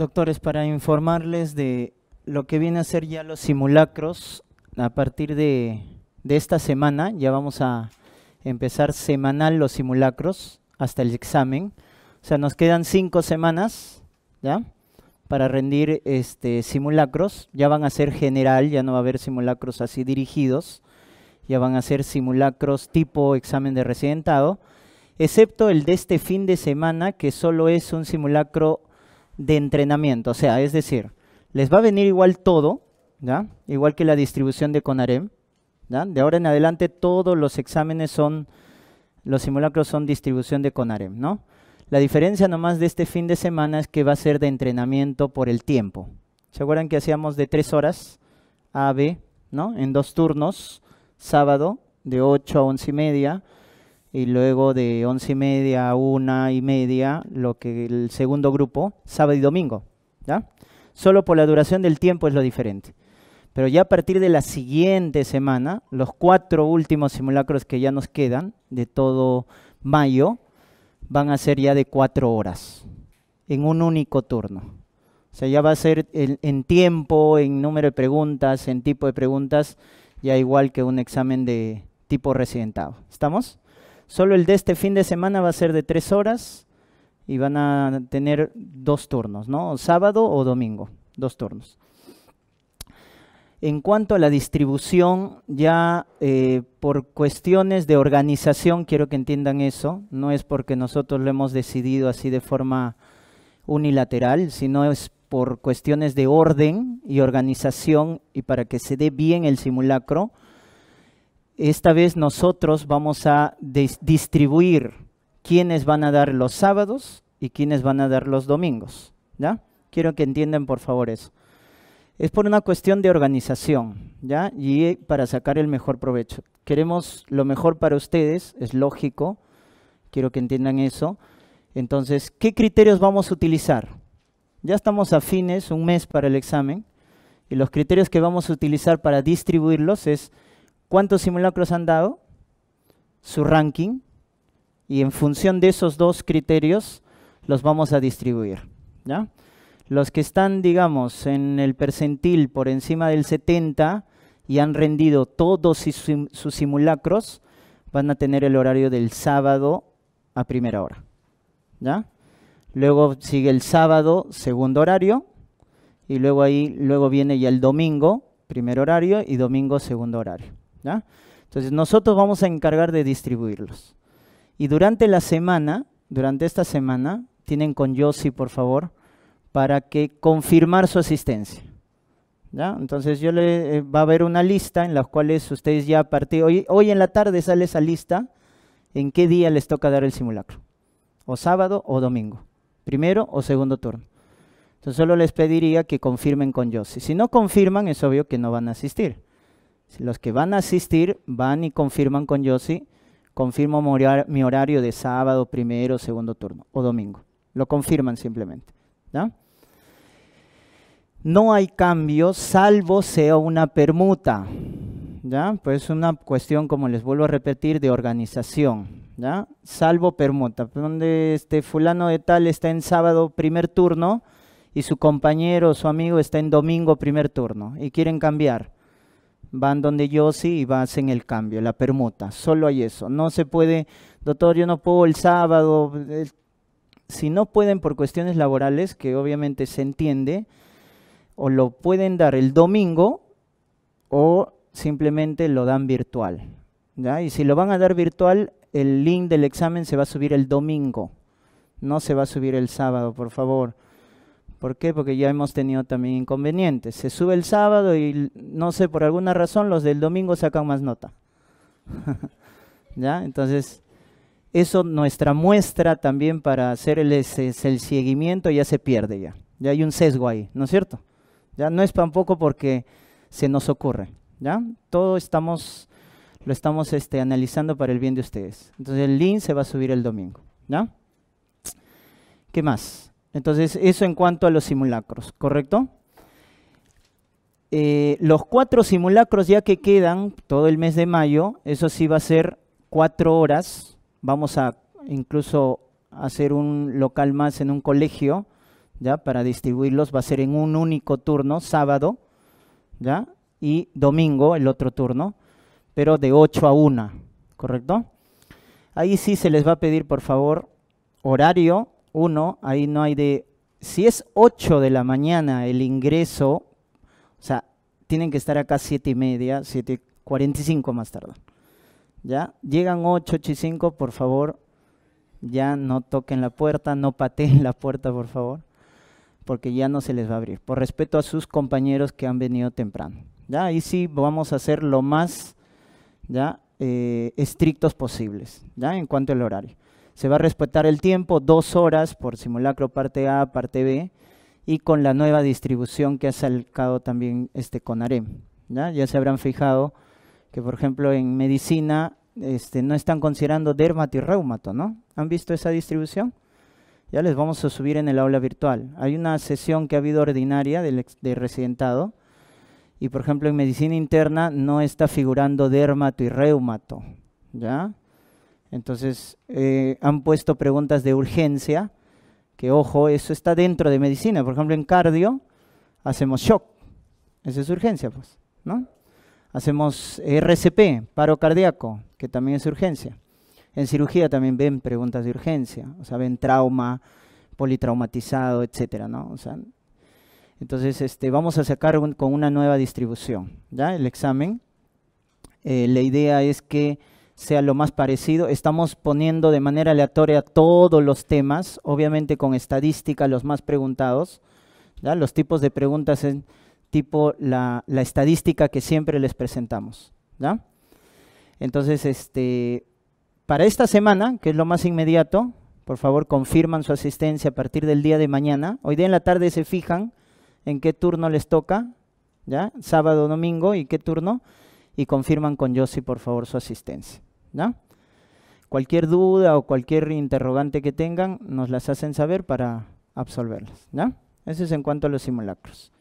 Doctores, para informarles de lo que viene a ser ya los simulacros, a partir de, de esta semana ya vamos a empezar semanal los simulacros hasta el examen. O sea, nos quedan cinco semanas, ¿ya? Para rendir este, simulacros. Ya van a ser general, ya no va a haber simulacros así dirigidos. Ya van a ser simulacros tipo examen de residentado, excepto el de este fin de semana, que solo es un simulacro de entrenamiento. O sea, es decir, les va a venir igual todo, ¿ya? igual que la distribución de CONAREM. ¿ya? De ahora en adelante todos los exámenes son, los simulacros son distribución de CONAREM. ¿no? La diferencia nomás de este fin de semana es que va a ser de entrenamiento por el tiempo. ¿Se acuerdan que hacíamos de tres horas A, B, ¿no? en dos turnos? sábado de 8 a 11 y media y luego de 11 y media a 1 y media lo que el segundo grupo, sábado y domingo. ¿ya? Solo por la duración del tiempo es lo diferente. Pero ya a partir de la siguiente semana, los cuatro últimos simulacros que ya nos quedan de todo mayo van a ser ya de cuatro horas en un único turno. O sea, ya va a ser en, en tiempo, en número de preguntas, en tipo de preguntas, ya igual que un examen de tipo residentado. ¿Estamos? Solo el de este fin de semana va a ser de tres horas y van a tener dos turnos, ¿no? Sábado o domingo, dos turnos. En cuanto a la distribución, ya eh, por cuestiones de organización, quiero que entiendan eso, no es porque nosotros lo hemos decidido así de forma unilateral, sino es por cuestiones de orden y organización y para que se dé bien el simulacro, esta vez nosotros vamos a distribuir quiénes van a dar los sábados y quiénes van a dar los domingos. ¿ya? Quiero que entiendan por favor eso. Es por una cuestión de organización, ¿ya? Y para sacar el mejor provecho. Queremos lo mejor para ustedes, es lógico, quiero que entiendan eso. Entonces, ¿qué criterios vamos a utilizar? Ya estamos a fines, un mes para el examen, y los criterios que vamos a utilizar para distribuirlos es cuántos simulacros han dado, su ranking, y en función de esos dos criterios los vamos a distribuir. ¿ya? Los que están, digamos, en el percentil por encima del 70 y han rendido todos sus simulacros, van a tener el horario del sábado a primera hora. ¿Ya? Luego sigue el sábado, segundo horario, y luego ahí luego viene ya el domingo, primer horario, y domingo, segundo horario. ¿Ya? Entonces nosotros vamos a encargar de distribuirlos. Y durante la semana, durante esta semana, tienen con Yossi, por favor, para que confirmar su asistencia. ¿Ya? Entonces yo le eh, va a haber una lista en la cual ustedes ya a hoy, hoy en la tarde sale esa lista en qué día les toca dar el simulacro, o sábado o domingo primero o segundo turno. Entonces solo les pediría que confirmen con Yossi. Si no confirman, es obvio que no van a asistir. Los que van a asistir van y confirman con Yossi, confirmo mi horario de sábado, primero, segundo turno o domingo. Lo confirman simplemente. No hay cambio salvo sea una permuta. ¿ya? Pues es una cuestión, como les vuelvo a repetir, de organización. Salvo permuta, donde este fulano de tal está en sábado primer turno y su compañero o su amigo está en domingo primer turno y quieren cambiar. Van donde yo sí y hacen el cambio, la permuta. Solo hay eso. No se puede, doctor, yo no puedo el sábado. Si no pueden por cuestiones laborales, que obviamente se entiende, o lo pueden dar el domingo o simplemente lo dan virtual. ¿ya? Y si lo van a dar virtual, el link del examen se va a subir el domingo, no se va a subir el sábado, por favor. ¿Por qué? Porque ya hemos tenido también inconvenientes. Se sube el sábado y no sé, por alguna razón los del domingo sacan más nota. ¿Ya? Entonces, eso nuestra muestra también para hacer el, el, seguimiento ya se pierde ya. Ya hay un sesgo ahí, ¿no es cierto? Ya no es tampoco porque se nos ocurre, ¿ya? Todo estamos lo estamos este, analizando para el bien de ustedes. Entonces el link se va a subir el domingo. ¿ya? ¿Qué más? Entonces eso en cuanto a los simulacros, ¿correcto? Eh, los cuatro simulacros ya que quedan todo el mes de mayo, eso sí va a ser cuatro horas. Vamos a incluso hacer un local más en un colegio, ¿ya? Para distribuirlos va a ser en un único turno, sábado, ¿ya? Y domingo, el otro turno, pero de 8 a 1, ¿correcto? Ahí sí se les va a pedir, por favor, horario 1, ahí no hay de... Si es 8 de la mañana el ingreso, o sea, tienen que estar acá 7 y media, 7.45 más tarde. ¿Ya? Llegan 8, 8 y 5, por favor, ya no toquen la puerta, no pateen la puerta, por favor, porque ya no se les va a abrir, por respeto a sus compañeros que han venido temprano. ¿Ya? Ahí sí vamos a hacer lo más ¿ya? Eh, estrictos posibles, ¿ya? En cuanto al horario. Se va a respetar el tiempo, dos horas por simulacro parte A, parte B, y con la nueva distribución que ha sacado también este CONAREM. ¿ya? ya se habrán fijado que, por ejemplo, en medicina este, no están considerando dermato y reumato, ¿no? ¿Han visto esa distribución? Ya les vamos a subir en el aula virtual. Hay una sesión que ha habido ordinaria de residentado y, por ejemplo, en medicina interna no está figurando dermato y reumato, ¿ya? Entonces, eh, han puesto preguntas de urgencia, que ojo, eso está dentro de medicina. Por ejemplo, en cardio hacemos shock, esa es urgencia, pues, ¿no? Hacemos RCP, paro cardíaco, que también es urgencia. En cirugía también ven preguntas de urgencia, o sea, ven trauma, politraumatizado, etcétera, ¿no? O sea, entonces, este, vamos a sacar con una nueva distribución, ¿ya? El examen. Eh, la idea es que sea lo más parecido. Estamos poniendo de manera aleatoria todos los temas, obviamente con estadística los más preguntados. Los tipos de preguntas en tipo la, estadística que siempre les presentamos. Entonces, este, para esta semana, que es lo más inmediato, por favor confirman su asistencia a partir del día de mañana. Hoy día en la tarde se fijan en qué turno les toca, ¿ya? Sábado, domingo, y qué turno, y confirman con Yossi, por favor, su asistencia. Cualquier duda o cualquier interrogante que tengan, nos las hacen saber para absolverlas. Eso es en cuanto a los simulacros.